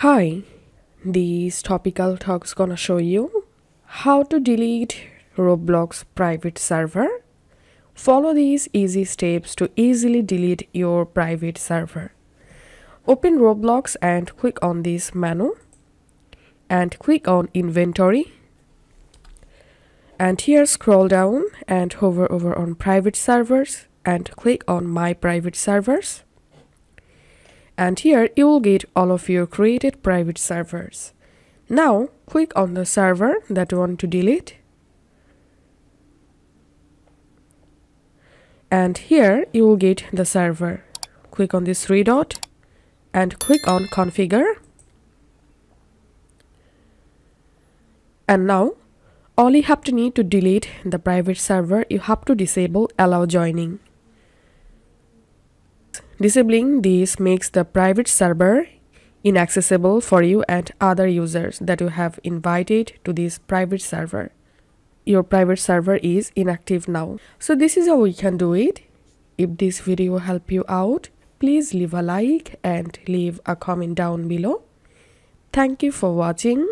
Hi, this topical talk is gonna show you how to delete Roblox private server. Follow these easy steps to easily delete your private server. Open Roblox and click on this menu and click on inventory and here scroll down and hover over on private servers and click on my private servers and here you will get all of your created private servers. Now click on the server that you want to delete and here you will get the server. Click on this three dot and click on configure and now all you have to need to delete the private server you have to disable allow joining Disabling this makes the private server inaccessible for you and other users that you have invited to this private server. Your private server is inactive now. So this is how we can do it. If this video helped you out, please leave a like and leave a comment down below. Thank you for watching.